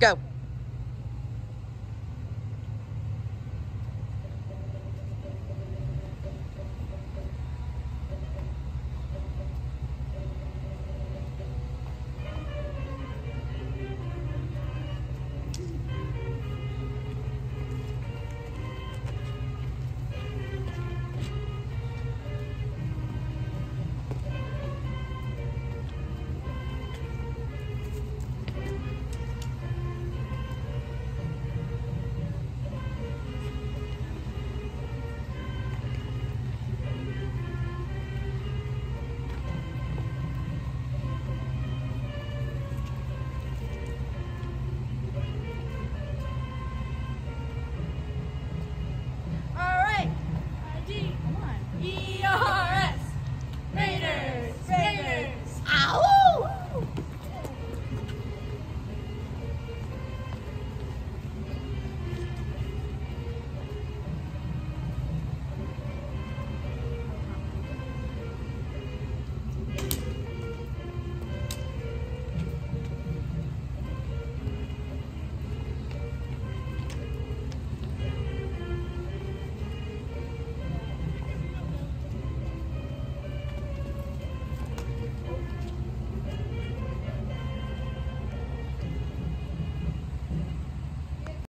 Go.